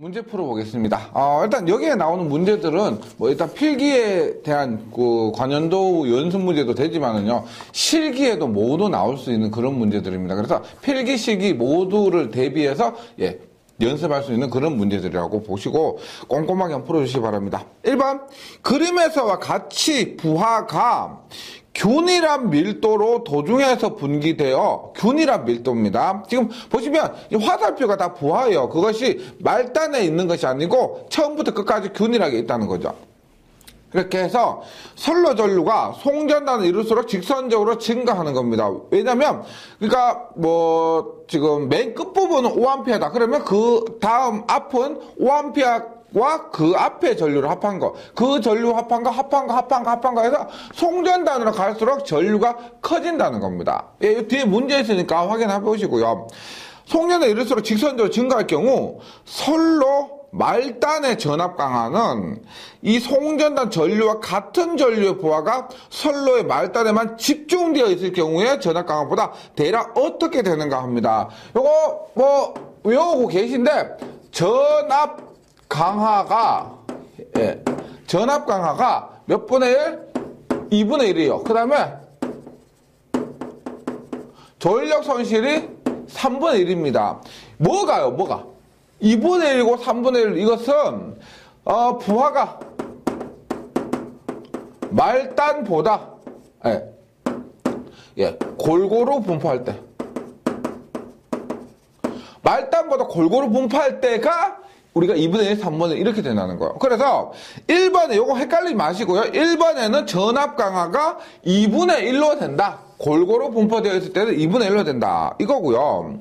문제 풀어보겠습니다. 어, 일단 여기에 나오는 문제들은 뭐 일단 필기에 대한 그 관연도 연습 문제도 되지만은요 실기에도 모두 나올 수 있는 그런 문제들입니다. 그래서 필기 실기 모두를 대비해서 예 연습할 수 있는 그런 문제들이라고 보시고 꼼꼼하게 풀어주시기 바랍니다. 1번 그림에서와 같이 부하가 균일한 밀도로 도중에서 분기되어 균일한 밀도입니다. 지금 보시면 화살표가 다 부하예요. 그것이 말단에 있는 것이 아니고 처음부터 끝까지 균일하게 있다는 거죠. 그렇게 해서 선로 전류가 송전단을 이룰수록 직선적으로 증가하는 겁니다. 왜냐면 그러니까 뭐 지금 맨 끝부분은 5A다. 그러면 그 다음 앞은 5A 와그 앞에 전류를 합한 거, 그 전류 합한 거, 합한 거, 합한 거, 합한 거 해서 송전단으로 갈수록 전류가 커진다는 겁니다. 예, 뒤에 문제 있으니까 확인해 보시고요. 송전에 이를수록 직선적으로 증가할 경우 설로 말단의 전압 강화는 이 송전단 전류와 같은 전류의 부하가 선로의 말단에만 집중되어 있을 경우에 전압 강화보다 대략 어떻게 되는가 합니다. 요거 뭐 외우고 계신데 전압 강화가 예, 전압 강화가 몇 분의 1? 2분의 1이에요. 그 다음에 전력 손실이 3분의 1입니다. 뭐가요? 뭐가? 2분의 1이고 3분의 1 이것은 어, 부하가 말단보다 예, 예, 골고루 분포할 때 말단보다 골고루 분포할 때가 우리가 2분의 1, 3분의 1 이렇게 된다는 거예요. 그래서 1번에 요거 헷갈리지 마시고요. 1번에는 전압 강화가 2분의 1로 된다. 골고루 분포되어 있을 때는 2분의 1로 된다. 이거고요.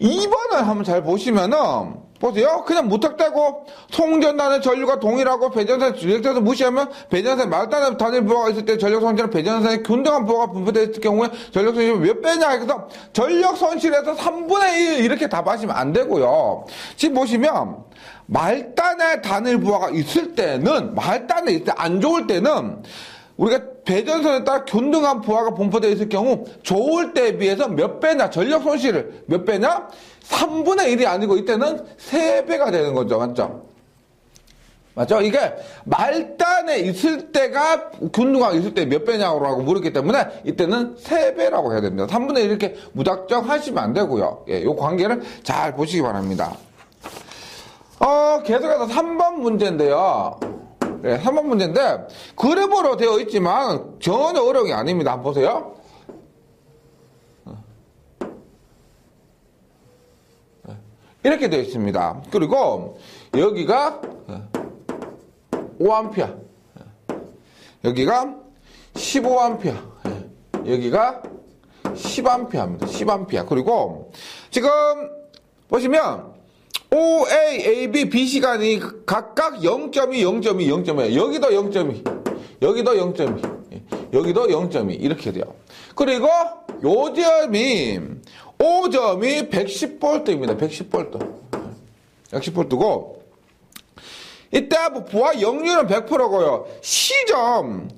2번을 한번 잘 보시면은 보세요. 그냥 무턱대고 송전단의 전류가 동일하고 배전선 주력자에서 무시하면 배전선 말단의 단일 부하가 있을 때 전력 손실은 배전선의 균등한 부하가 분포되어 있을 경우에 전력 손실이 몇 배냐 해서 전력 손실에서 3분의 1 이렇게 답하시면 안 되고요. 지금 보시면 말단의 단일 부하가 있을 때는 말단에 있을 때 안 좋을 때는 우리가 배전선에 따라 균등한 부하가 분포되어 있을 경우 좋을 때에 비해서 몇 배냐 전력 손실을 몇 배냐 3분의 1이 아니고 이때는 3배가 되는 거죠 맞죠? 맞죠? 이게 말단에 있을 때가 균등하게 있을 때 몇 배냐고 물었기 때문에 이때는 3배라고 해야 됩니다 3분의 1 이렇게 무작정 하시면 안 되고요 예, 이 관계를 잘 보시기 바랍니다 어, 계속해서 3번 문제인데요 네, 3번 문제인데 그래버로 되어 있지만 전혀 어려운 게 아닙니다. 한번 보세요. 이렇게 되어 있습니다. 그리고 여기가 5A 여기가 15A 여기가 10A입니다. 10A 그리고 지금 보시면 OA, AB, B 시간이 각각 0.2, 0.2, 0.2. 여기도 0.2. 여기도 0.2. 여기도 0.2. 이렇게 돼요. 그리고 요 점이, 5점이 110V입니다. 110V. 110V고, 이때 부하 역률은 100%고요. C점,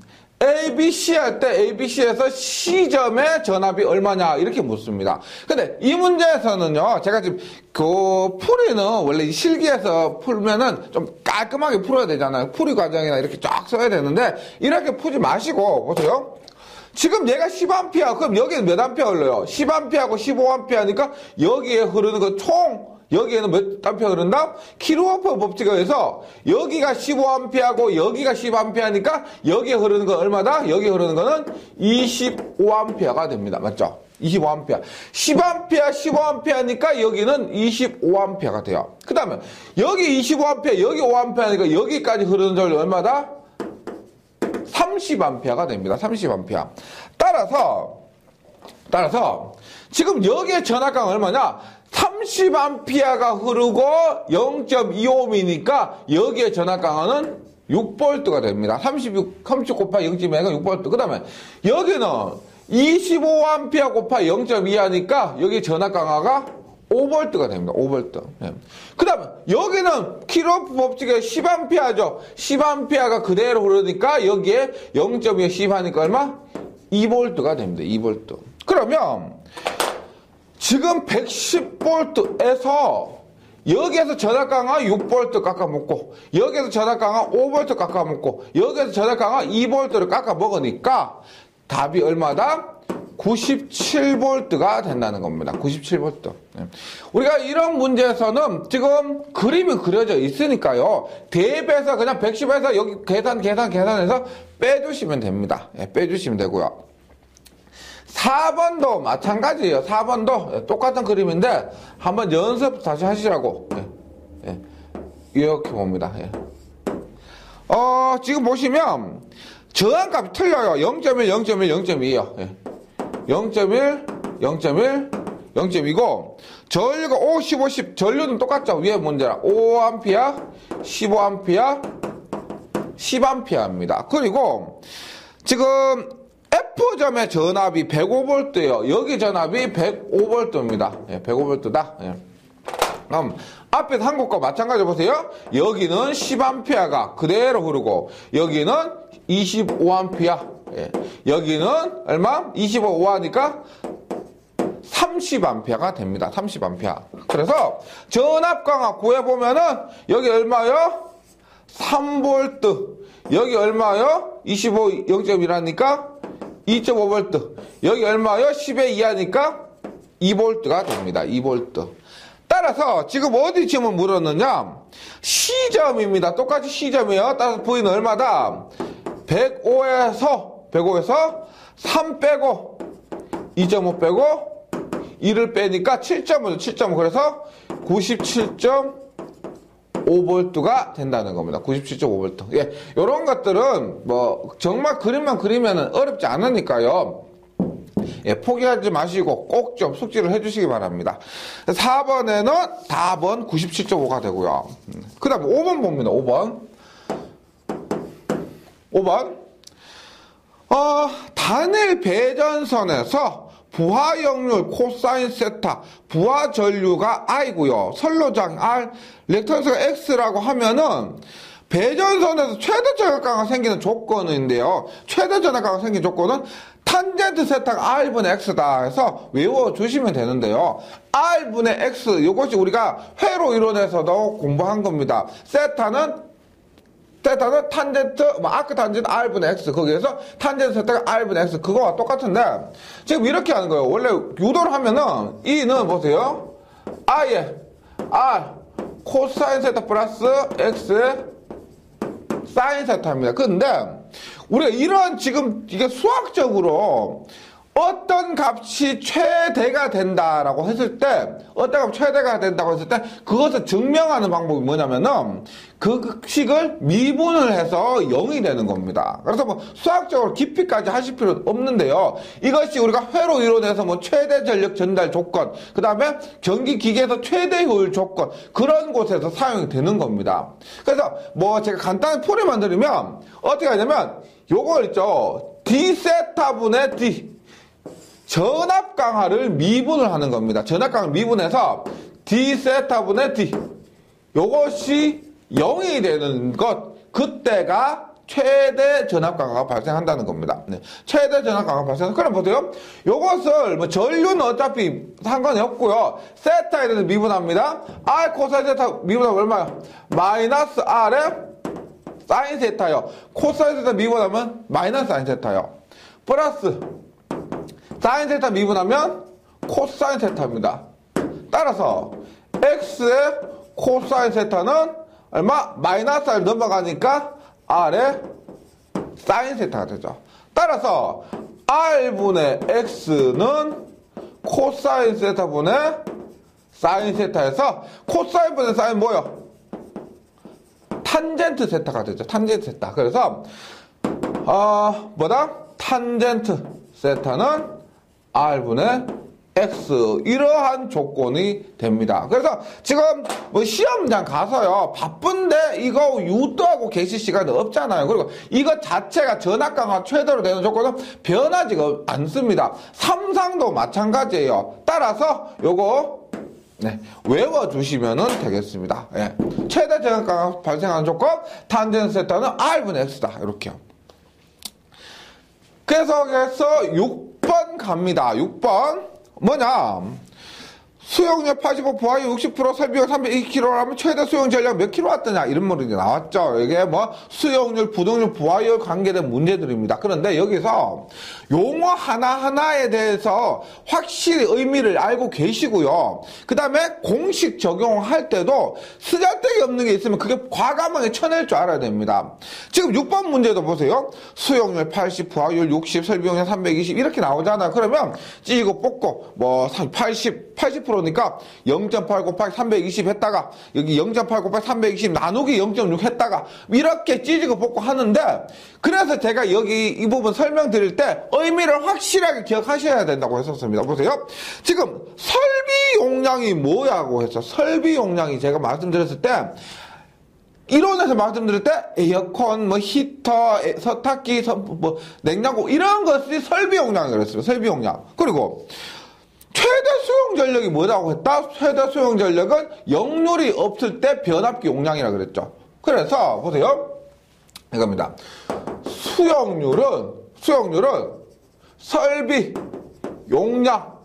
ABC 할 때 ABC에서 C점의 전압이 얼마냐 이렇게 묻습니다. 근데 이 문제에서는요, 제가 지금 그 풀이는 원래 실기에서 풀면은 좀 깔끔하게 풀어야 되잖아요. 풀이 과정이나 이렇게 쫙 써야 되는데 이렇게 푸지 마시고 보세요. 지금 얘가 10A 그럼 여기는 몇 암페어 흘러요? 10A하고 15A니까 여기에 흐르는 그 총 여기에는 몇 암페어 흐른다? 킬로와퍼 법칙에 의해서 여기가 15암페어고 여기가 10암페어니까 여기에 흐르는 건 얼마다? 여기에 흐르는 거는 25암페어가 됩니다. 맞죠? 25암페어. 10암페어, 15암페어니까 여기는 25암페어가 돼요. 그 다음에 여기 25암페어, 여기 5암페어니까 여기까지 흐르는 전류 얼마다? 30암페어가 됩니다. 30암페어. 따라서 따라서 지금 여기에 전압강 얼마냐? 30암피아가 흐르고 0.25미니까 여기에 전압 강화는 6볼트가 됩니다. 36, 30 곱하 0.2가 6볼트. 그 다음에 여기는 25암피아 곱하 0.2 하니까 여기 전압 강화가 5볼트가 됩니다. 5볼트. 네. 그 다음에 여기는 킬로프 법칙에 10암피아죠. 10암피아가 그대로 흐르니까 여기에 0.2에 10 하니까 얼마? 2볼트가 됩니다. 2볼트. 그러면 지금 110볼트에서 여기에서 전압 강화 6V 깎아 먹고 여기에서 전압 강화 5V 깎아 먹고 여기에서 전압 강화 2V를 깎아 먹으니까 답이 얼마다? 97V가 된다는 겁니다. 97V. 우리가 이런 문제에서는 지금 그림이 그려져 있으니까요. 대입해서 그냥 110에서 여기 계산, 계산, 계산해서 빼주시면 됩니다. 예, 빼주시면 되고요. 4번도 마찬가지예요. 4번도 똑같은 그림인데 한번 연습 다시 하시라고. 예, 예. 이렇게 봅니다. 예. 어, 지금 보시면 저항값이 틀려요. 0.1, 0.1, 0.2요. 예. 0.1, 0.1, 0.2고 전류가 5, 15, 10 전류는 똑같죠. 위에 문제라 5A, 15A, 10A입니다. 그리고 지금 F점의 전압이 105V예요. 여기 전압이 105V입니다. 예, 105V다. 예. 그럼 앞에 한 것과 마찬가지 보세요. 여기는 10A가 그대로 흐르고 여기는 25A. 예. 여기는 얼마? 25하니까 30A가 됩니다. 30A. 그래서 전압 강화 구해보면은 여기 얼마요? 3V. 여기 얼마요? 25 0.1하니까 2.5V. 여기 얼마요? 10의 2하니까 2V가 됩니다. 2V. 따라서 지금 어디 지금 물었느냐? 시점입니다. 똑같이 시점이에요. 따라서 V는 얼마다? 105에서 105에서 3 빼고 2.5 빼고 2를 빼니까 7.5죠. 7.5 그래서 97.5V가 된다는 겁니다. 97.5V. 예, 이런 것들은 뭐 정말 그림만 그리면 어렵지 않으니까요. 예, 포기하지 마시고 꼭 좀 숙지를 해주시기 바랍니다. 4번에는 답은 97.5가 되고요. 그 다음 5번 봅니다. 5번. 5번. 어, 단일 배전선에서 부하 역률 코사인 세타, 부하 전류가 I고요. 선로장 R, 렉턴스가 X라고 하면은 배전선에서 최대 저격가가 생기는 조건인데요. 최대 저격가가 생긴 조건은 탄젠트 세타가 R분의 X다 해서 외워주시면 되는데요. R분의 X, 이것이 우리가 회로 이론에서도 공부한 겁니다. 세타는 세타는 탄젠트, 뭐 아크 탄젠트 R분의 X. 거기에서 탄젠트 세타가 R분의 X. 그거와 똑같은데, 지금 이렇게 하는 거예요. 원래 유도를 하면은, E는 보세요. I에 R, 코사인 세타 플러스 X의 사인 세타입니다. 근데, 우리가 이런 지금 이게 수학적으로 어떤 값이 최대가 된다라고 했을 때, 어떤 값이 최대가 된다고 했을 때, 그것을 증명하는 방법이 뭐냐면은, 그 식을 미분을 해서 0이 되는 겁니다. 그래서 뭐 수학적으로 깊이까지 하실 필요 없는데요. 이것이 우리가 회로 이론에서 뭐 최대 전력 전달 조건, 그 다음에 전기 기계에서 최대 효율 조건, 그런 곳에서 사용이 되는 겁니다. 그래서 뭐 제가 간단히 풀이만 드리면, 어떻게 하냐면, 요거 있죠. D세타분의 D. 전압 강화를 미분을 하는 겁니다. 전압 강화를 미분해서 D세타분의 D. 요것이 0이 되는 것, 그때가 최대 전압 강화가 발생한다는 겁니다. 네. 최대 전압 강화가 발생. 그럼 보세요. 요것을 뭐 전류는 어차피 상관이 없고요. 세타에 대해서 미분합니다. R 코사인 세타 미분하면 얼마요? 마이너스 R에 사인 세타요. 코사인 세타 미분하면 마이너스 사인 세타요. 플러스 사인 세타 미분하면 코사인 세타입니다. 따라서 x의 코사인 세타는 얼마? 마이너스 r 넘어가니까 r의 사인 세타가 되죠. 따라서 r분의 x는 코사인 세타분의 사인 세타에서 코사인분의 사인 뭐요? 탄젠트 세타가 되죠. 탄젠트 세타. 그래서 어, 뭐다? 탄젠트 세타는 R분의 X 이러한 조건이 됩니다. 그래서 지금 뭐 시험장 가서요 바쁜데 이거 유도하고 계실 시간이 없잖아요. 그리고 이것 자체가 전압 강화 최대로 되는 조건은 변하지가 않습니다. 삼상도 마찬가지예요. 따라서 요거 네, 외워주시면 되겠습니다. 예. 최대 전압 강화 발생하는 조건 탄젠 세타는 R분의 X다. 이렇게요. 계속해서 6번 갑니다. 6번. 뭐냐? 수용력 85, 부하율 60%, 설비용 302kg라면 최대 수용 전력 몇 킬로와트냐 이런 문제 나왔죠. 이게 뭐 수용률, 부동률, 부하율 관계된 문제들입니다. 그런데 여기서 용어 하나하나에 대해서 확실히 의미를 알고 계시고요. 그 다음에 공식 적용할 때도 쓰잘데기 없는 게 있으면 그게 과감하게 쳐낼 줄 알아야 됩니다. 지금 6번 문제도 보세요. 수용률 80, 부하율 60, 설비용량 320 이렇게 나오잖아요. 그러면 찌고 뽑고 뭐 80, 80% 그러니까 0.8 곱하기 320 했다가 여기 0.8 곱하기 320 나누기 0.6 했다가 이렇게 찢고 뽑고 하는데 그래서 제가 여기 이 부분 설명드릴 때 의미를 확실하게 기억하셔야 된다고 했었습니다. 보세요. 지금 설비 용량이 뭐야고 해서 설비 용량이 제가 말씀드렸을 때 이론에서 말씀드릴 때 에어컨, 뭐 히터, 세탁기, 뭐 냉장고 이런 것이 설비 용량이라고 했어요. 설비 용량. 그리고 최대 수용 전력이 뭐라고 했다? 최대 수용 전력은 역률이 없을 때 변압기 용량이라 고 그랬죠. 그래서 보세요. 이겁니다. 수용률은 수용률은 설비 용량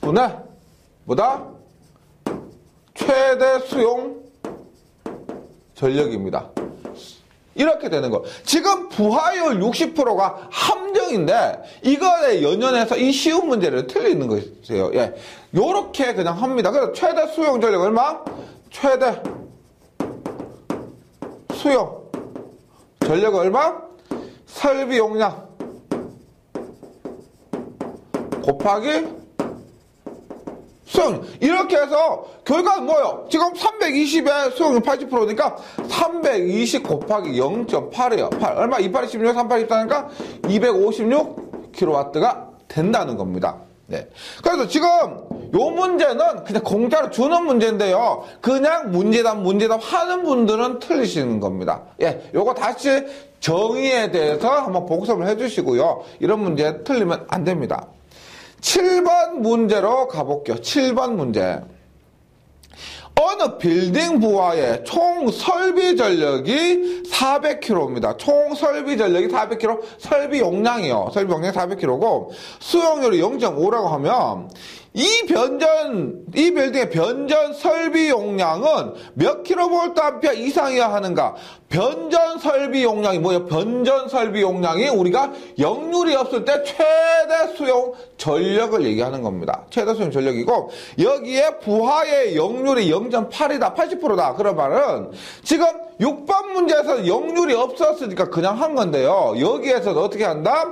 분의 뭐다? 최대 수용 전력입니다. 이렇게 되는 거. 지금 부하율 60%가 함정인데 이거에 연연해서 이 쉬운 문제를 틀리는 것이에요. 예. 요렇게 그냥 합니다. 그래서 최대 수용 전력 얼마? 최대 수용 전력 얼마? 설비 용량 곱하기 수용 이렇게 해서 결과는 뭐예요? 지금 320에 수용률 80%니까 320 곱하기 0.8이에요. 8 얼마? 2816, 3814니까 256kW가 된다는 겁니다. 네. 그래서 지금 요 문제는 그냥 공짜로 주는 문제인데요. 그냥 문제답 문제답 하는 분들은 틀리시는 겁니다. 예, 요거 다시 정의에 대해서 한번 복습을 해주시고요. 이런 문제 틀리면 안 됩니다. 7번 문제로 가볼게요. 7번 문제. 어느 빌딩 부하의 총 설비 전력이 400kW입니다. 총 설비 전력이 400kW, 설비 용량이요. 설비 용량이 400kW고 수용률이 0.5라고 하면 이 변전, 이 빌딩의 변전 설비 용량은 몇 킬로볼트 암페어 이상이어야 하는가? 변전 설비 용량이 뭐예요? 변전 설비 용량이 우리가 역률이 없을 때 최대 수용 전력을 얘기하는 겁니다. 최대 수용 전력이고 여기에 부하의 역률이 0.8이다, 80%다. 그런 말은 지금 6번 문제에서 역률이 없었으니까 그냥 한 건데요. 여기에서는 어떻게 한다?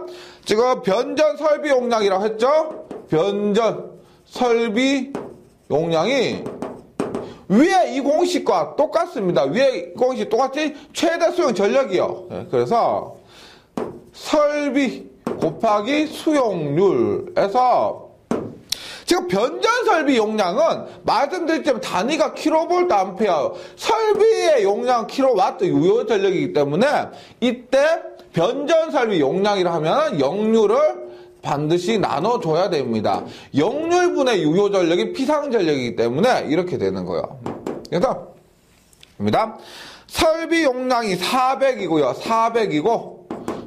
지금 변전 설비 용량이라고 했죠? 변전 설비 용량이 위에 이 공식과 똑같습니다. 위에 공식 똑같이 최대 수용 전력이요. 네, 그래서 설비 곱하기 수용률에서 지금 변전 설비 용량은 말씀드렸지만 단위가 킬로볼트 암페어 설비의 용량 킬로와트 유효 전력이기 때문에 이때 변전 설비 용량이라 하면 역률을 반드시 나눠줘야 됩니다. 역률분의 유효 전력이 피상 전력이기 때문에 이렇게 되는 거예요. 그래서 입니다. 설비 용량이 400이고요. 400이고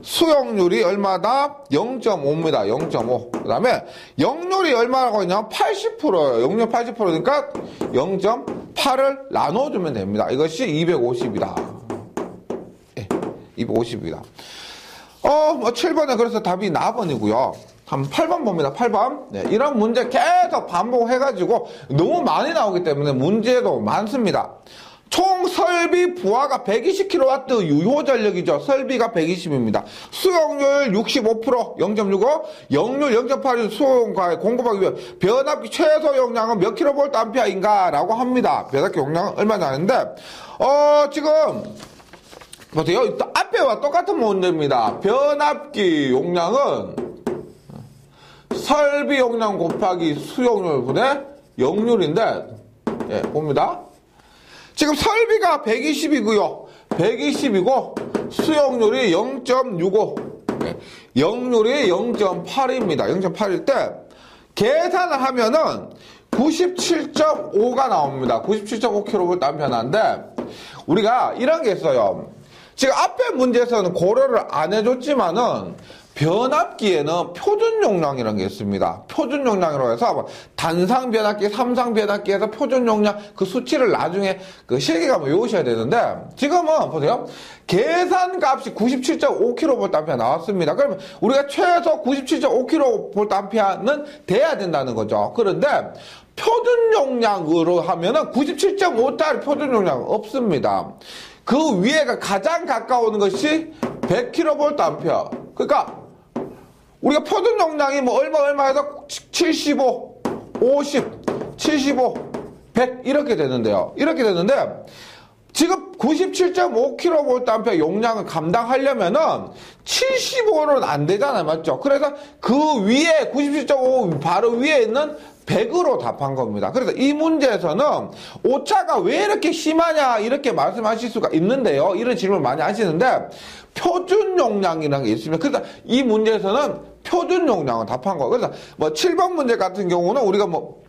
수용률이 얼마다? 0.5입니다. 0.5. 그 다음에 역률이 얼마라고 했냐면 80%예요. 역률 80%니까 0.8을 나눠주면 됩니다. 이것이 250이다. 예, 250이다. 어, 뭐 7번에 그래서 답이 4번이고요. 한 8번 봅니다. 8번. 네, 이런 문제 계속 반복해가지고 너무 많이 나오기 때문에 문제도 많습니다. 총 설비 부하가 120kW 유효 전력이죠. 설비가 120입니다. 수용률 65% 0.65, 역률 0.8인 수용과에 공급하기 위해 변압기 최소 용량은 몇 kV 암페어인가라고 합니다. 변압기 용량은 얼마나 하는데 어 지금 보세요. 앞에와 똑같은 문제입니다. 변압기 용량은 설비 용량 곱하기 수용률 분의 역률인데 예, 봅니다. 지금 설비가 120이고요. 120이고 수용률이 0.65. 예, 역률이 0.8입니다. 0.8일 때 계산을 하면은 97.5가 나옵니다. 97.5kV 남편한데 우리가 이런 게 있어요. 지금 앞에 문제에서는 고려를 안 해줬지만은 변압기에는 표준 용량이라는 게 있습니다. 표준 용량이라고 해서 단상 변압기, 삼상 변압기에서 표준 용량 그 수치를 나중에 그 한번 외우셔야 되는데 지금은 보세요. 계산 값이 97.5kVA 나왔습니다. 그러면 우리가 최소 97.5kVA는 돼야 된다는 거죠. 그런데 표준 용량으로 하면은 97.5짜리 표준 용량 없습니다. 그 위에가 가장 가까운 것이 100kVA. 그러니까 우리가 표준 용량이 뭐 얼마 얼마 해서 75, 50, 75, 100 이렇게 되는데요. 이렇게 되는데 지금 97.5kVA 용량을 감당하려면은 75는 안 되잖아요. 맞죠? 그래서 그 위에 97.5 바로 위에 있는 100으로 답한 겁니다. 그래서 이 문제에서는 오차가 왜 이렇게 심하냐 이렇게 말씀하실 수가 있는데요. 이런 질문 많이 하시는데 표준 용량이라는 게 있습니다. 그래서 이 문제에서는 표준 용량을 답한 거예요. 그래서 뭐 7번 문제 같은 경우는 우리가 뭐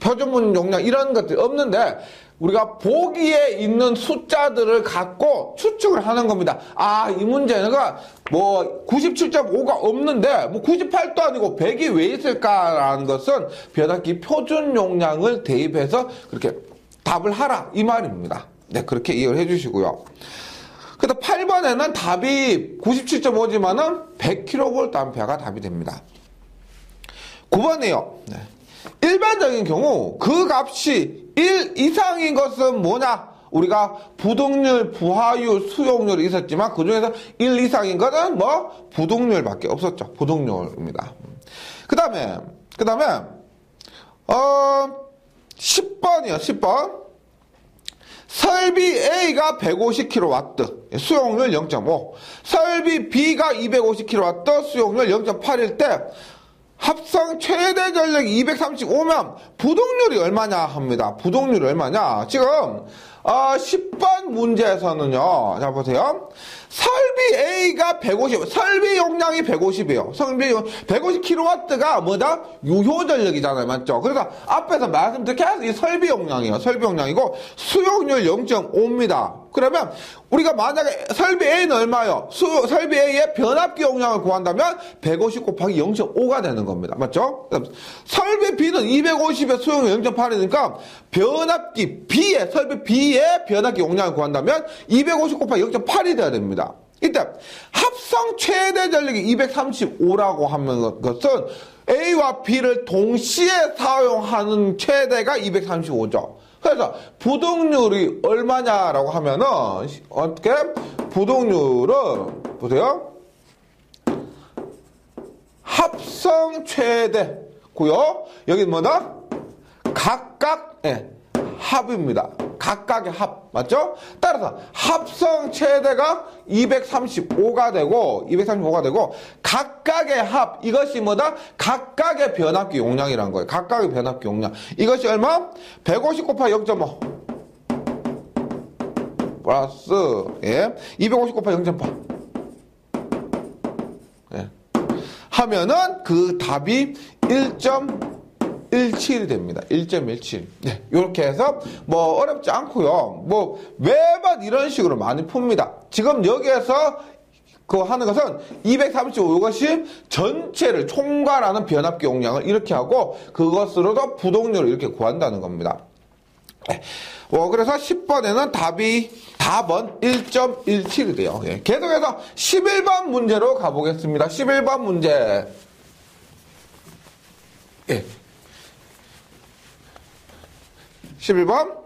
표준 용량 이런 것들이 없는데 우리가 보기에 있는 숫자들을 갖고 추측을 하는 겁니다. 아, 이 문제는 뭐 97.5가 없는데 뭐 98도 아니고 100이 왜 있을까라는 것은 변압기 표준 용량을 대입해서 그렇게 답을 하라 이 말입니다. 네, 그렇게 이해를 해 주시고요. 그래서 8번에는 답이 97.5지만은 100kVA가 답이 됩니다. 9번이에요. 네. 일반적인 경우 그 값이 1 이상인 것은 뭐냐? 우리가 부동률, 부하율, 수용률이 있었지만 그 중에서 1 이상인 것은 뭐 부동률밖에 없었죠. 부동률입니다. 그 다음에 그 다음에 어 10번이요. 10번 설비 A가 150kW, 수용률 0.5. 설비 B가 250kW, 수용률 0.8일 때 합성 최대 전력이 235면 부동률이 얼마냐 합니다. 부동률이 얼마냐? 지금 어, 10번 문제에서는요. 자 보세요. 설비 A가 150, 설비 용량이 150이에요. 설비 150kW가 뭐다? 유효 전력이잖아요. 맞죠? 그래서 앞에서 말씀드린 계속 이 설비 용량이에요. 설비 용량이고 수용률 0.5입니다. 그러면 우리가 만약에 설비 A는 얼마요? 수, 설비 A의 변압기 용량을 구한다면 150 곱하기 0.5가 되는 겁니다. 맞죠? 설비 B는 250의 수용률 0.8이니까 변압기 B의 설비 B의 변압기 용량을 구한다면 250 곱하기 0.8이 돼야 됩니다. 이때 합성 최대 전력이 235라고 하는 것은 A와 B를 동시에 사용하는 최대가 235죠. 그래서 부동률이 얼마냐라고 하면은 어떻게 부동률은 보세요. 합성 최대고요. 여기 뭐다? 각각 예, 합입니다. 각각의 합 맞죠? 따라서 합성 최대가 235가 되고 235가 되고 각각의 합 이것이 뭐다? 각각의 변압기 용량이란 거예요. 각각의 변압기 용량 이것이 얼마? 150 곱하기 0.5 플러스 예. 250 곱하기 0.8 예. 하면은 그 답이 1. 17이 됩니다. 1.17. 네, 이렇게 해서 뭐 어렵지 않고요. 뭐 매번 이런 식으로 많이 풉니다. 지금 여기에서 그 하는 것은 235 이것이 전체를 총괄하는 변압기 용량을 이렇게 하고 그것으로도 부동률을 이렇게 구한다는 겁니다. 네. 어, 그래서 10번에는 답이 답은 1.17이 돼요. 예. 계속해서 11번 문제로 가보겠습니다. 11번 문제. 예. 11번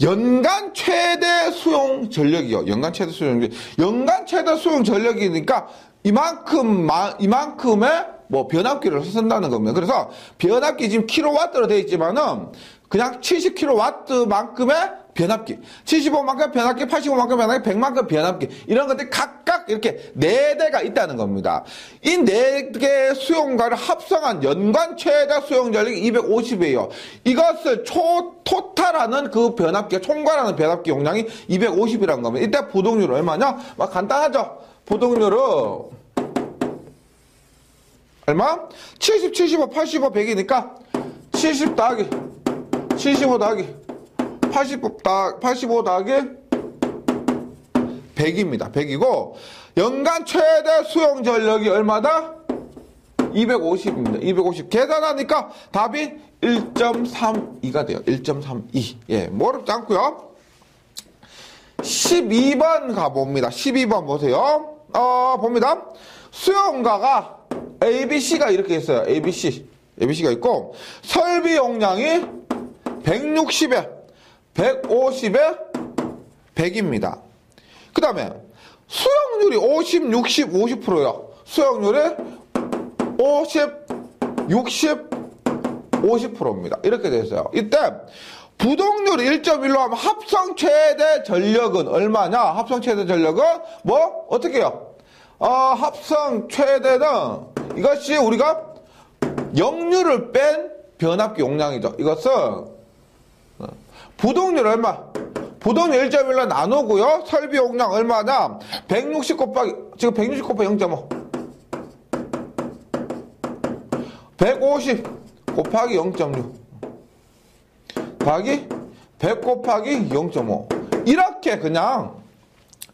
연간 최대 수용 전력이요. 연간 최대 수용 전력. 연간 최대 수용 전력이니까 이만큼 이만큼의 뭐 변압기를 쓴다는 겁니다. 그래서 변압기 지금 킬로와트로 되어 있지만은 그냥 70kW만큼의 변압기, 75만큼 변압기, 85만큼 변압기, 100만큼 변압기 이런 것들이 각각 이렇게 네 대가 있다는 겁니다. 이네개 수용가를 합성한 연간 최대 수용 전력이 250이에요. 이것을 초 토탈하는 그 변압기, 총괄하는 변압기 용량이 250이라는 겁니다. 이때 부동률 얼마냐? 막 간단하죠. 부동률은 얼마? 70, 75, 85, 100이니까 70 더하기 75 더하기 85 더하기 85 더하기 100입니다. 100이고 연간 최대 수용 전력이 얼마다? 250입니다. 250. 계산하니까 답이 1.32가 돼요. 1.32. 예, 뭐 어렵지 않고요. 12번 가봅니다. 12번 보세요. 어, 봅니다. 수용가가 ABC가 이렇게 있어요. ABC. ABC가 있고, 설비 용량이 160에, 150에, 100입니다. 그 다음에, 수용률이 50, 60, 50%요. 수용률이 50, 60, 50%입니다. 이렇게 되어 있어요. 이때, 부동률 1.1로 하면 합성 최대 전력은 얼마냐? 합성 최대 전력은 뭐 어떻게 해요? 어, 합성 최대는 이것이 우리가 역류를 뺀 변압기 용량이죠. 이것은 어, 부동률 얼마? 부동률 1.1로 나누고요. 설비 용량 얼마냐? 160 곱하기 지금 160 곱하기 0.5 150 곱하기 0.6 곱하기 100 곱하기 0.5 이렇게 그냥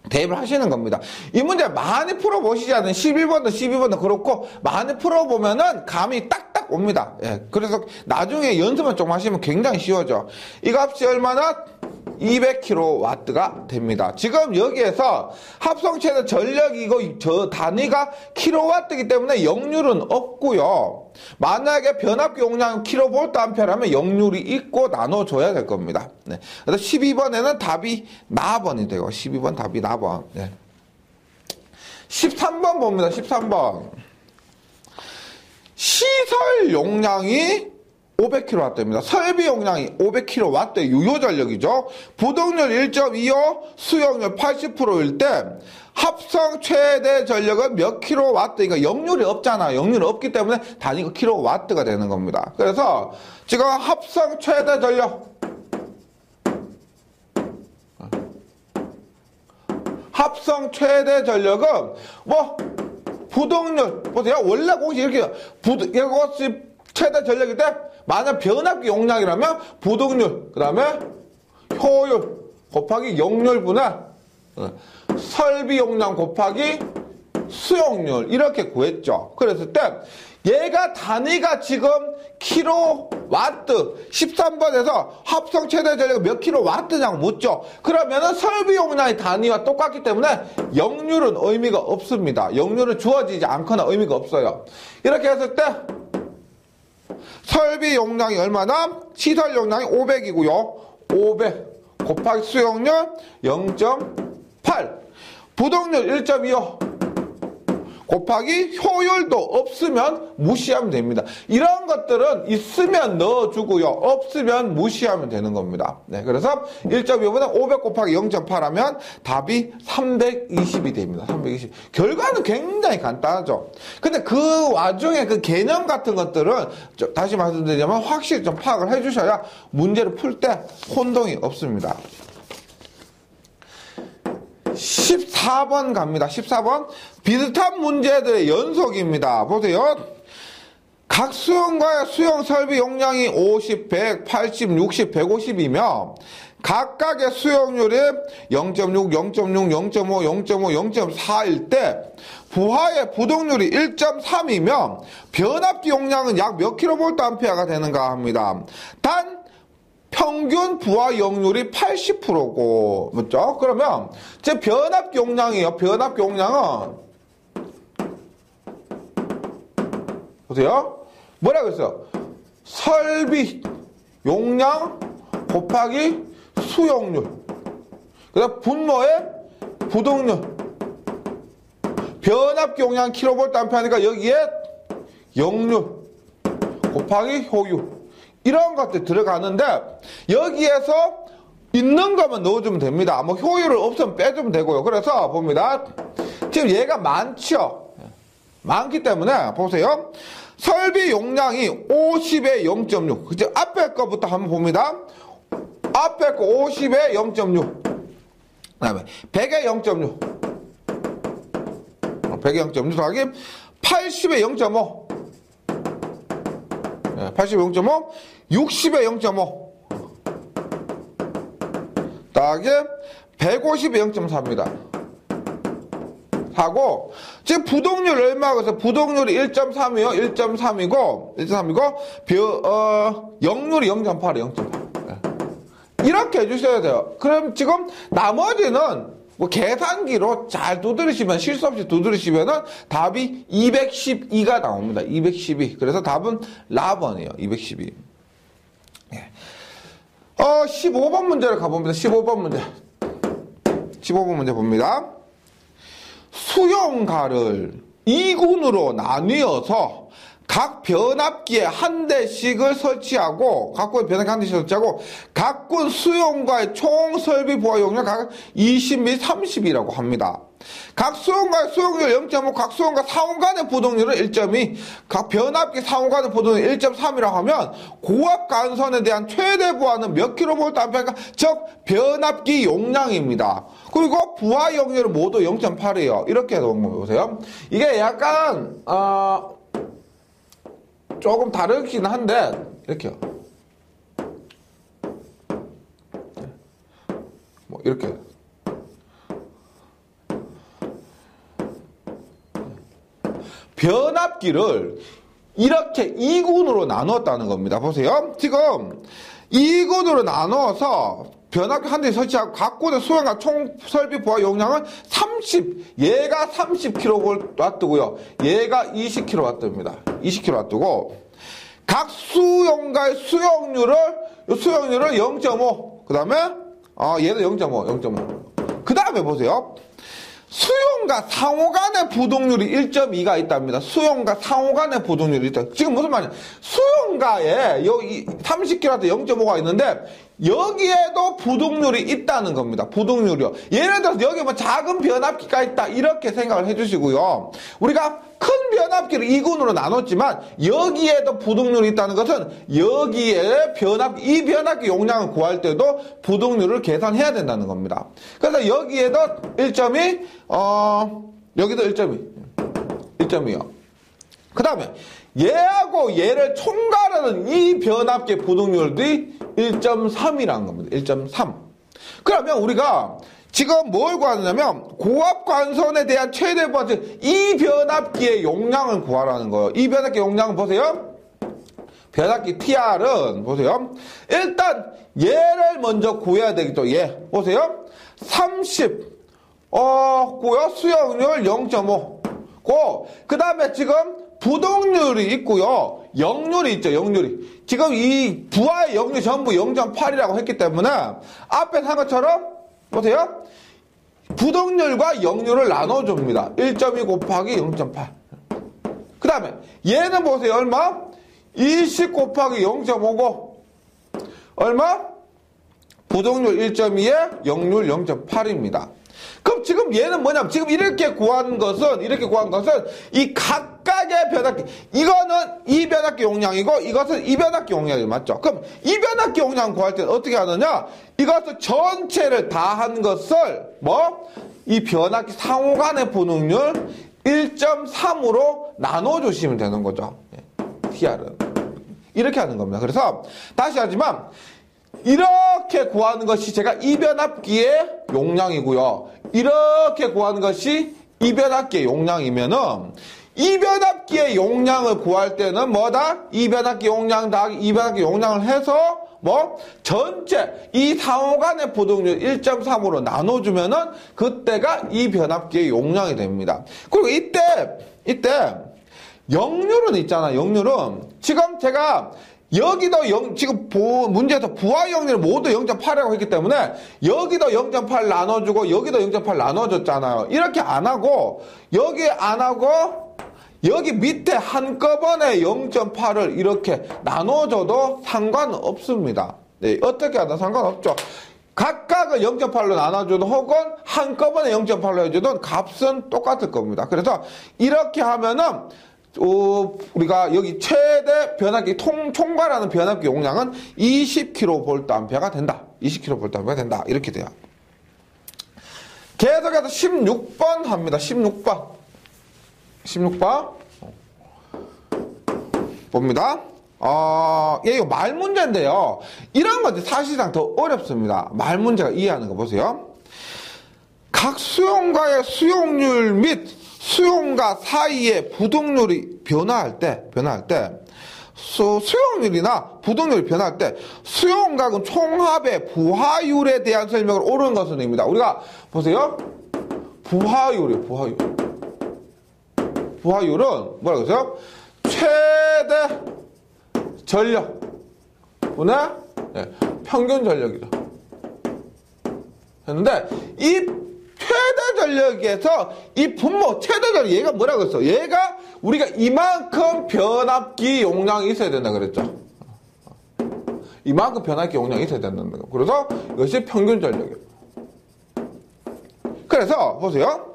대입을 하시는 겁니다. 이 문제 많이 풀어보시지 않은 11번도 12번도 그렇고 많이 풀어보면은 감이 딱 딱 옵니다. 예, 그래서 나중에 연습만 좀 하시면 굉장히 쉬워져. 이 값이 얼마나 200kW가 됩니다. 지금 여기에서 합성체는 전력이고 저 단위가 킬로와트이기 때문에 역률은 없고요. 만약에 변압기 용량 킬로볼트 암페어라면 역률이 있고 나눠줘야 될 겁니다. 네. 그래서 12번에는 답이 나번이 되고 12번 답이 나번. 네. 13번 봅니다. 13번. 시설 용량이 500kW입니다. 설비 용량이 500kW 유효 전력이죠. 부동률 1.25, 수용률 80%일 때 합성 최대 전력은 몇 kW? 그러니까 역률이 없잖아. 역률이 없기 때문에 단위가 kW가 되는 겁니다. 그래서 지금 합성 최대 전력 합성 최대 전력은 뭐 부동률 보세요. 원래 공식 이렇게 부도 이것이 최대 전력일 때 만약 변압기 용량이라면 부동률 그다음에 효율 곱하기 역률분의 어, 설비 용량 곱하기 수용률 이렇게 구했죠. 그랬을 때 얘가 단위가 지금 킬로와트 13번에서 합성 최대 전력이 몇 킬로와트냐고 묻죠. 그러면은 설비 용량의 단위와 똑같기 때문에 역률은 의미가 없습니다. 역률은 주어지지 않거나 의미가 없어요. 이렇게 했을 때 설비 용량이 얼마나? 시설 용량이 500이고요. 500 곱하기 수용률 0.8 부동률 1.25 곱하기 효율도 없으면 무시하면 됩니다. 이런 것들은 있으면 넣어주고요. 없으면 무시하면 되는 겁니다. 네, 그래서 1.25보다 500 곱하기 0.8 하면 답이 320이 됩니다. 320. 결과는 굉장히 간단하죠. 근데 그 와중에 그 개념 같은 것들은 다시 말씀드리자면 확실히 좀 파악을 해주셔야 문제를 풀 때 혼동이 없습니다. 14번 갑니다. 14번. 비슷한 문제들의 연속입니다. 보세요. 각 수용과의 수용 설비 용량이 50, 100, 80, 60, 150이며 각각의 수용률이 0.6, 0.6, 0.5, 0.5, 0.4일 때 부하의 부동률이 1.3이면 변압기 용량은 약 몇 킬로볼트 암페어가 되는가 합니다. 단 평균 부하 역률이 80%고, 맞죠? 그러면, 제 변압 용량이에요. 변압 용량은, 보세요. 뭐라고 했어요? 설비 용량 곱하기 수용률. 그 다음 분모의 부동률. 변압 용량 킬로볼트 암페 하니까 여기에 역률 곱하기 효율. 이런 것들 들어가는데 여기에서 있는 것만 넣어주면 됩니다. 뭐 효율을 없으면 빼주면 되고요. 그래서 봅니다. 지금 얘가 많죠. 많기 때문에 보세요. 설비 용량이 50에 0.6. 그죠? 앞에 거부터 한번 봅니다. 앞에 거 50에 0.6. 그 다음에 100에 0.6. 100에 0.6 더하기 80에 0.5. 80에 0.5, 60에 0.5. 더하기 150에 0.4입니다. 하고 지금 부동률 얼마고 해서 부동률이 1.3이요. 1.3이고 1.3이고 벼, 어, 영률이 0.8이에요. 0.8. 이렇게 해주셔야 돼요. 그럼 지금 나머지는 뭐 계산기로 잘 두드리시면 실수 없이 두드리시면은 답이 212가 나옵니다. 212. 그래서 답은 라번이에요. 212. 예. 어, 15번 문제를 가봅니다. 15번 문제. 15번 문제 봅니다. 수용가를 2군으로 나뉘어서 각 변압기에 한 대씩을 설치하고 각군 변압기 한 대씩 설치하고 각군 수용과의 총 설비 보호 용량 각 20 및 30이라고 합니다. 각 수용과의 수용률 0.5, 각 수용과 상호 간의 부동률은 1.2, 각 변압기 상호 간의 부동률 1.3이라고 하면 고압 간선에 대한 최대 부하는 몇 킬로볼트 암페어가 즉 변압기 용량입니다. 그리고 부하 용률은 모두 0.8이에요. 이렇게 해서 보세요. 이게 약간 어, 조금 다르긴 한데 이렇게요. 뭐 이렇게 변압기를 이렇게 2군으로 나누었다는 겁니다. 보세요. 지금 2군으로 나누어서 변압기 한 대 설치하고 각 군의 수용과 총 설비 보호 용량은 30, 얘가 30kW고요. 얘가 20kW입니다. 20kW고 각 수용가의 수용률을 수용률을 0.5. 그다음에 어, 얘도 0.5, 0.5. 그다음에 보세요. 수용과 상호 간의 부동률이 1.2가 있답니다. 수용과 상호 간의 부동률이 있다. 지금 무슨 말이냐? 수용가에 여기 30kW 0.5가 있는데 여기에도 부동률이 있다는 겁니다. 부동률이요. 예를 들어서 여기 뭐 작은 변압기가 있다. 이렇게 생각을 해주시고요. 우리가 큰 변압기를 2군으로 나눴지만 여기에도 부동률이 있다는 것은 여기에 변압기, 이 변압기 용량을 구할 때도 부동률을 계산해야 된다는 겁니다. 그래서 여기에도 1.2, 어, 여기도 1.2. 1.2요. 그 다음에 얘하고 얘를 총괄하는 이 변압기 부동률이 1.3이라는 겁니다. 1.3. 그러면 우리가 지금 뭘 구하느냐면 고압 관선에 대한 최대 버튼 이 변압기의 용량을 구하라는 거예요. 이 변압기 용량은 보세요. 변압기 TR은 보세요. 일단 얘를 먼저 구해야 되겠죠. 얘 보세요. 30 어, 고요 수용률 0.5. 고. 그 다음에 지금 부동률이 있고요. 역률이 있죠. 역률이. 지금 이 부하의 역률 전부 0.8이라고 했기 때문에 앞에 한 것처럼 보세요. 부동률과 역률을 나눠줍니다. 1.2 곱하기 0.8. 그 다음에 얘는 보세요. 얼마? 20 곱하기 0.5고 얼마? 부동률 1.2에 역률 0.8입니다. 그럼 지금 얘는 뭐냐면 지금 이렇게 구한 것은 이렇게 구한 것은 이각 각의 변압기 이거는 이 변압기 용량이고 이것은 이 변압기 용량이 맞죠? 그럼 이 변압기 용량 구할 때는 어떻게 하느냐? 이것을 전체를 다 한 것을 뭐 이 변압기 상호 간의 분응률 1.3으로 나눠 주시면 되는 거죠. TR은 이렇게 하는 겁니다. 그래서 다시 하지만 이렇게 구하는 것이 제가 이변압기의 용량이고요. 이렇게 구하는 것이 이변압기의 용량이면은 이변압기의 용량을 구할 때는 뭐다? 이변압기 용량 다 이변압기 용량을 해서 뭐 전체 이 상호 간의 부동률 1.3으로 나눠주면은 그때가 이 변압기의 용량이 됩니다. 그리고 이때 이때 역률은 있잖아. 역률은 지금 제가 여기도 0, 지금 보, 문제에서 부하 역률을 모두 0.8이라고 했기 때문에 여기도 0.8 나눠주고 여기도 0.8 나눠줬잖아요. 이렇게 안 하고 여기 안 하고 여기 밑에 한꺼번에 0.8을 이렇게 나눠줘도 상관없습니다. 네, 어떻게 하든 상관없죠. 각각을 0.8로 나눠줘도 혹은 한꺼번에 0.8로 해줘도 값은 똑같을 겁니다. 그래서 이렇게 하면은 어, 우리가 여기 최대 변압기 통, 총괄하는 변압기 용량은 20kVA가 된다. 20kVA가 된다. 이렇게 돼요. 계속해서 16번 합니다. 16번. 16번. 봅니다. 어, 예, 이거 말 문제인데요. 이런 것들 사실상 더 어렵습니다. 말 문제가 이해하는 거 보세요. 각 수용가의 수용률 및 수용가 사이의 부동률이 변화할 때, 변화할 때, 수, 수용률이나 부동률이 변할 때 수용각은 총합의 부하율에 대한 설명을 옳은 것은 입니다. 우리가 보세요. 부하율이 부하율. 부하율은 뭐라고 했어요? 최대 전력 분의 네, 평균 전력이다. 했는데 이 최대 전력에서 이 분모 최대 전력 얘가 뭐라고 했어? 얘가 우리가 이만큼 변압기 용량이 있어야 된다 그랬죠. 이만큼 변압기 용량이 있어야 된다는 거. 그래서 이것이 평균 전력이에요. 그래서 보세요.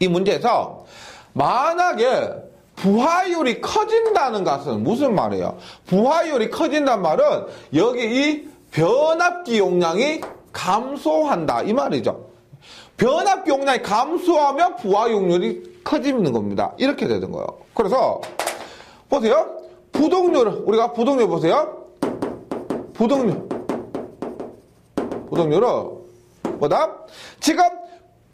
이 문제에서 만약에 부하율이 커진다는 것은 무슨 말이에요? 부하율이 커진다는 말은 여기 이 변압기 용량이 감소한다 이 말이죠. 변압기 용량이 감소하면 부하용률이 커지는 겁니다. 이렇게 되는 거예요. 그래서 보세요. 부동률 우리가 부동률 보세요. 부동률 부동률은 뭐다? 지금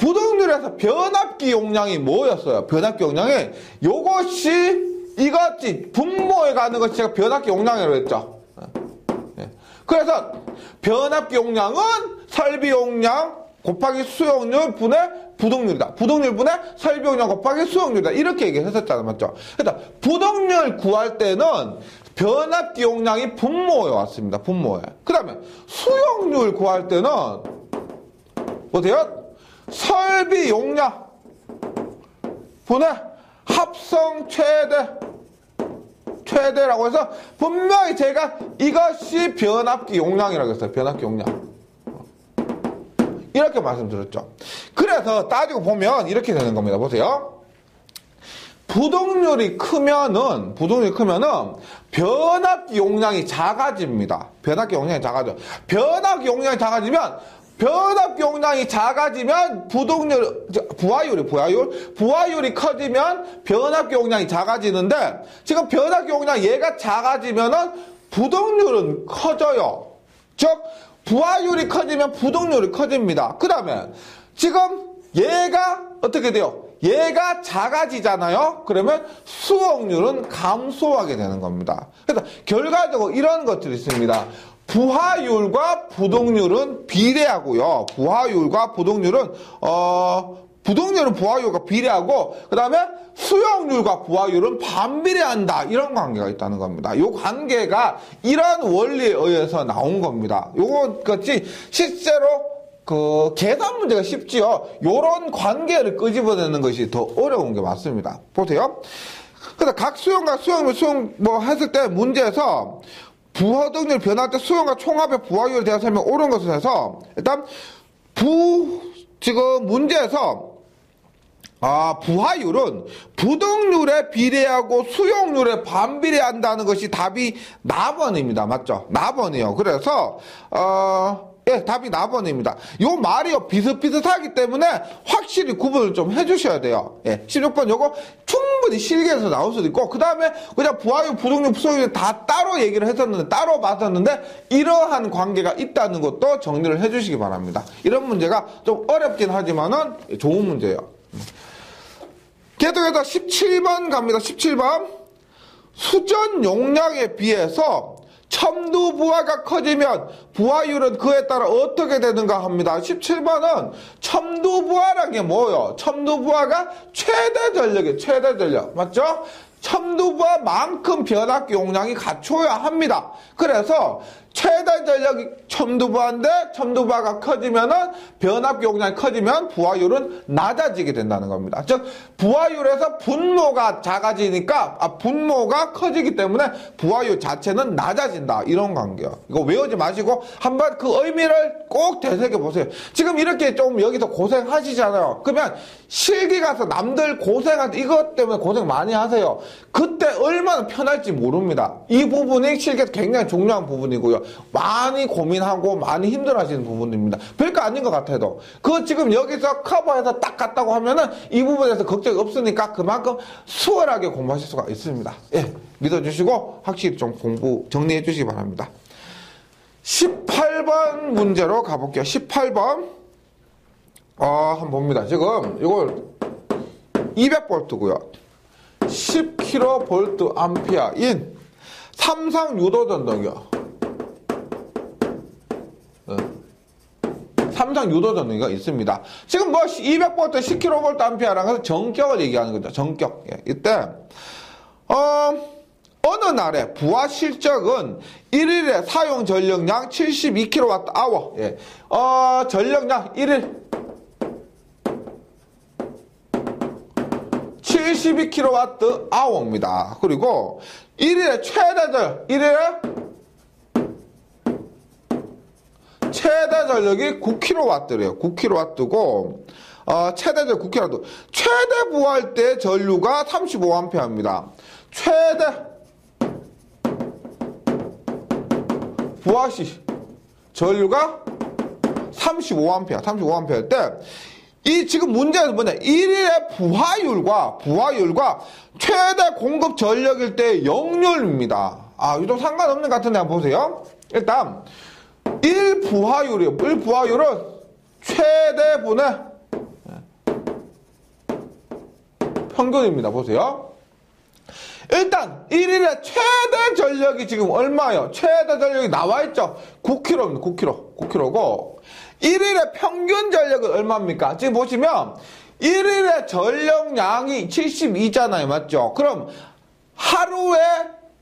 부동률에서 변압기 용량이 뭐였어요? 변압기 용량이 요것이 이것이 분모에 가는 것이 제가 변압기 용량이라고 했죠. 예. 그래서 변압기 용량은 설비 용량 곱하기 수용률 분의 부동률이다. 부동률 분의 설비 용량 곱하기 수용률이다. 이렇게 얘기했었잖아. 맞죠? 그러니까 부동률 구할 때는 변압기 용량이 분모에 왔습니다. 분모에. 그 다음에 수용률 구할 때는 보세요. 설비 용량 분의 합성 최대 최대라고 해서 분명히 제가 이것이 변압기 용량이라고 했어요. 변압기 용량. 이렇게 말씀드렸죠. 그래서 따지고 보면 이렇게 되는 겁니다. 보세요. 부동률이 크면은 부동률이 크면은 변압기 용량이 작아집니다. 변압기 용량이 작아져. 변압기 용량이 작아지면 변압기 용량이 작아지면 부동률 부하율이 부하율 부하율이 커지면 변압기 용량이 작아지는데 지금 변압기 용량 얘가 작아지면은 부동률은 커져요. 즉 부하율이 커지면 부동률이 커집니다. 그 다음에 지금 얘가 어떻게 돼요? 얘가 작아지잖아요? 그러면 수억률은 감소하게 되는 겁니다. 그래서 결과적으로 이런 것들이 있습니다. 부하율과 부동률은 비례하고요. 부하율과 부동률은 어 부동률은 부하율과 비례하고 그 다음에 수용률과 부하율은 반비례한다 이런 관계가 있다는 겁니다. 이 관계가 이런 원리에 의해서 나온 겁니다. 요거 같이 실제로 그 계산 문제가 쉽지요. 요런 관계를 끄집어내는 것이 더 어려운 게 맞습니다. 보세요. 그래서 각 수용과 수용률 수용 뭐 했을 때 문제에서 부하동률 변할 때 수용과 총합의 부하율에 대한 설명 옳은 것을 해서 일단 부 지금 문제에서 아, 부하율은 부동률에 비례하고 수용률에 반비례한다는 것이 답이 나번입니다. 맞죠? 나번이요. 그래서 어 예, 답이 나번입니다. 요 말이요, 비슷비슷하기 때문에 확실히 구분을 좀 해주셔야 돼요. 예, 16번 요거 충분히 실기에서 나올 수도 있고, 그 다음에 그냥 부하율, 부동률, 부소율 다 따로 얘기를 했었는데, 따로 봤었는데, 이러한 관계가 있다는 것도 정리를 해주시기 바랍니다. 이런 문제가 좀 어렵긴 하지만은 좋은 문제예요. 계속해서 17번 갑니다. 17번. 수전 용량에 비해서 첨두 부하가 커지면 부하율은 그에 따라 어떻게 되는가 합니다. 17번은 첨두 부하라는 게 뭐예요? 첨두 부하가 최대 전력이에요. 최대 전력. 맞죠? 첨두부하만큼 변압기 용량이 갖춰야 합니다. 그래서 최대 전력이 첨두부하인데 첨두부하가 커지면은 변압기 용량이 커지면 부하율은 낮아지게 된다는 겁니다. 즉 부하율에서 분모가 작아지니까 아, 분모가 커지기 때문에 부하율 자체는 낮아진다 이런 관계요. 이거 외우지 마시고 한번 그 의미를 꼭 되새겨 보세요. 지금 이렇게 좀 여기서 고생하시잖아요. 그러면 실기 가서 남들 고생한 이것 때문에 고생 많이 하세요. 그때 얼마나 편할지 모릅니다. 이 부분이 실기에서 굉장히 중요한 부분이고요. 많이 고민하고 많이 힘들어하시는 부분입니다. 별거 아닌 것 같아도. 그거 지금 여기서 커버해서 딱 갔다고 하면은 이 부분에서 걱정이 없으니까 그만큼 수월하게 공부하실 수가 있습니다. 예, 믿어주시고 확실히 좀 공부 정리해 주시기 바랍니다. 18번 문제로 가볼게요. 18번. 어, 한번 봅니다. 지금 이걸 200볼트고요. 10kV 암페어인 삼상 유도 전동이요. 네. 삼상 유도 전동기가 있습니다. 지금 뭐 200V, 10kV 암페어라는 것은 전격을 얘기하는 거죠. 전격. 예. 이때 어 어느 날에 부하 실적은 1일에 사용 전력량 72kWh. 예. 어, 전력량 1일 72kWh입니다. 그리고 1일에 최대 전 1일에 최대 전력이 9kW래요. 9kW고 어, 최대 전력 9kW. 최대 부하할 때 전류가 35A입니다. 최대 부하 시 전류가 35A, 35A일 때, 이 지금 문제는 뭐냐? 1일의 부하율과, 부하율과 최대 공급 전력일 때 역률입니다. 아, 이거 좀 상관없는 것 같은데 한번 보세요. 일단, 1 부하율이요. 1 부하율은 최대분의 평균입니다. 보세요. 일단 1일의 최대 전력이 지금 얼마예요? 최대 전력이 나와 있죠. 9kg입니다. 9kg. 9kg고 1일의 평균 전력은 얼마입니까? 지금 보시면 1일의 전력량이 72잖아요. 맞죠? 그럼 하루에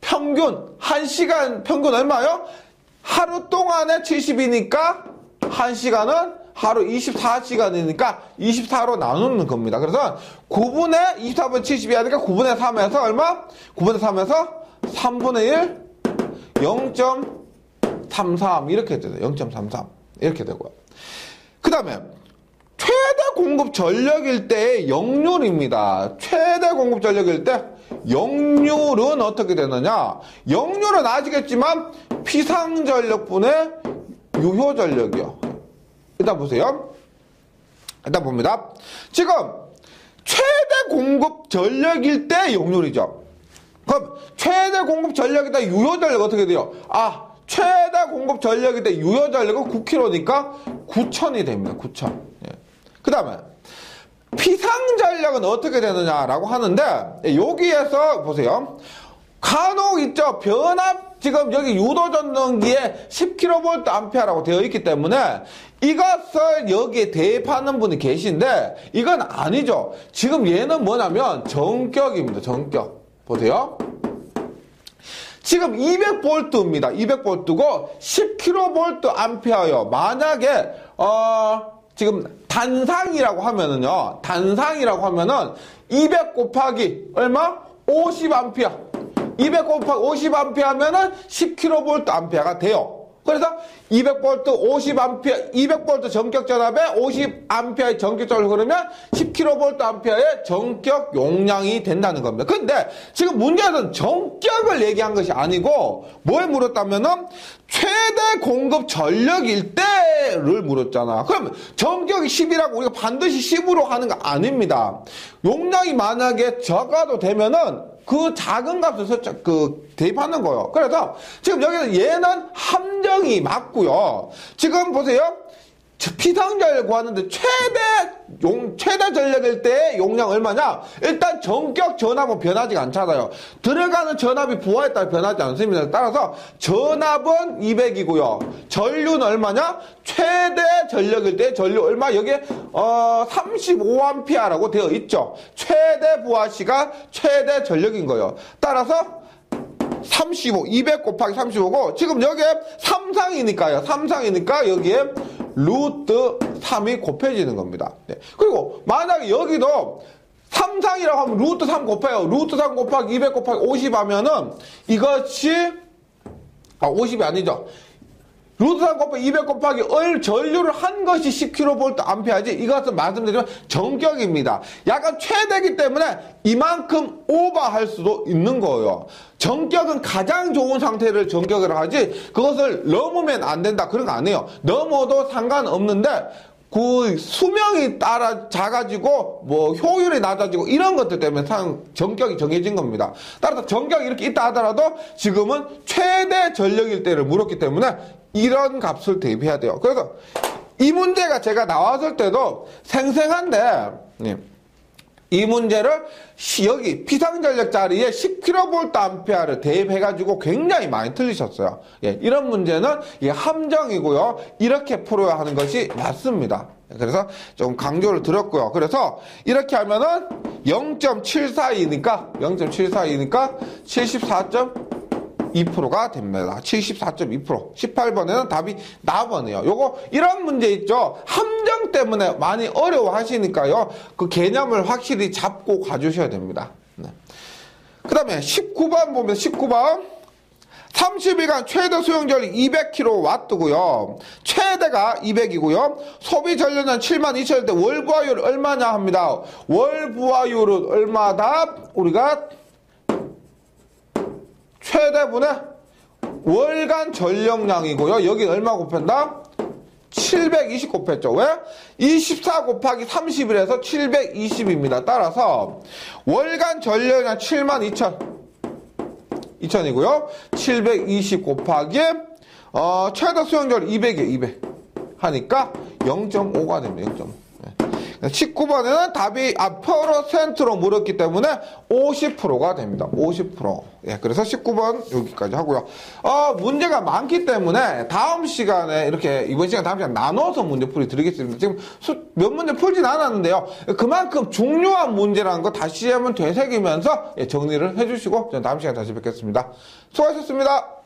평균 1시간 평균 얼마요? 하루 동안에 70이니까 1시간은 하루 24시간이니까 24로 나누는 겁니다. 그래서 9분의 24분의 70이 하니까 9분의 3에서 얼마? 9분의 3에서 3분의 1 0.33 이렇게 되죠. 0.33 이렇게 되고요. 그 다음에 최대 공급 전력일 때의 역률입니다. 최대 공급 전력일 때 역률은 어떻게 되느냐? 역률은 아시겠지만 피상전력분의 유효전력이요. 일단 보세요. 일단 봅니다. 지금 최대 공급 전력일 때 용률이죠. 그럼 최대 공급 전력이다 유효 전력 어떻게 돼요? 아 최대 공급 전력일 때 유효 전력은 9kg니까 9천이 됩니다. 9천. 예. 그 다음에 피상 전력은 어떻게 되느냐라고 하는데 여기에서 보세요. 간혹 있죠. 변압 지금 여기 유도 전동기에 10kV 암페어라고 되어 있기 때문에 이것을 여기에 대입하는 분이 계신데 이건 아니죠. 지금 얘는 뭐냐면 전격입니다. 전격. 보세요. 지금 200V입니다. 200V고 10kV 암페어요. 만약에 어 지금 단상이라고 하면은요. 단상이라고 하면은 200 곱하기 얼마? 50A. 200 곱하기 50A 하면은 10kV 암페어가 돼요. 그래서 200V 50A, 200V 전격 전압에 50A의 전격 전압을 흐르면 10kV A의 전격 용량이 된다는 겁니다. 근데 지금 문제는 전격을 얘기한 것이 아니고 뭘 물었다면은 최대 공급 전력일 때를 물었잖아. 그럼 전격이 10이라고 우리가 반드시 10으로 하는 거 아닙니다. 용량이 만약에 적어도 되면은 그 작은 설정, 그, 대입하는 거예요. 그래서 지금 여기서 얘는 함정이 맞고요. 지금 보세요. 피상전력 구하는데 최대 용 최대 전력일 때 용량 얼마냐? 일단 전격 전압은 변하지 않잖아요. 들어가는 전압이 부하에 따라 변하지 않습니다. 따라서 전압은 200이고요. 전류는 얼마냐? 최대 전력일 때 전류 얼마? 여기에 어 35A라고 되어 있죠. 최대 부하시가 최대 전력인 거예요. 따라서 35, 200 곱하기 35고 지금 여기에 3상이니까요. 3상이니까 여기에 루트 3이 곱해지는 겁니다. 네. 그리고 만약에 여기도 3상이라고 하면 루트 3 곱해요. 루트 3 곱하기 200 곱하기 50 하면은 이것이 아 50이 아니죠. 루트 3 곱하기 200 곱하기 얼 전류를 한 것이 10kV 암페어지 이것은 말씀드리면 전격입니다. 약간 최대기 때문에 이만큼 오버할 수도 있는 거예요. 전격은 가장 좋은 상태를 전격을 하지 그것을 넘으면 안 된다 그런 거 아니에요. 넘어도 상관없는데 그 수명이 따라 작아지고 뭐 효율이 낮아지고 이런 것들 때문에 상 전격이 정해진 겁니다. 따라서 전격이 이렇게 있다 하더라도 지금은 최대 전력일 때를 물었기 때문에 이런 값을 대입해야 돼요. 그래서 이 문제가 제가 나왔을 때도 생생한데, 예. 이 문제를 시- 여기 비상전력 자리에 10kVA를 대입해가지고 굉장히 많이 틀리셨어요. 예, 이런 문제는 이 함정이고요. 이렇게 풀어야 하는 것이 맞습니다. 그래서 좀 강조를 드렸고요. 그래서 이렇게 하면은 0.742니까 0.742니까 74.2%가 됩니다. 74.2%. 18번에는 답이 나번이에요. 요거 이런 문제 있죠. 함정 때문에 많이 어려워 하시니까요. 그 개념을 확실히 잡고 가주셔야 됩니다. 네. 그 다음에 19번 보면 19번 30일간 최대 수용전력 200kW고요. 최대가 200이고요. 소비 전력량 7만 2천일 때 월부하율 얼마냐 합니다. 월부하율은 얼마다? 우리가 최대분의 월간 전력량이고요. 여기 얼마 곱한다? 720 곱했죠. 왜? 24 곱하기 30이라서 720입니다. 따라서 월간 전력량 7만 2천 2천이고요. 720 곱하기 어, 최대 수용률 200이에요. 200 하니까 0.5가 됩니다. 0.5. 19번에는 답이 아, 퍼센트로 물었기 때문에 50%가 됩니다. 50%. 예, 그래서 19번 여기까지 하고요. 어, 문제가 많기 때문에 다음 시간에 이렇게 이번 시간 다음 시간 나눠서 문제 풀이 드리겠습니다. 지금 수, 몇 문제 풀진 않았는데요. 그만큼 중요한 문제라는 거 다시 한번 되새기면서 예, 정리를 해주시고 저는 다음 시간에 다시 뵙겠습니다. 수고하셨습니다.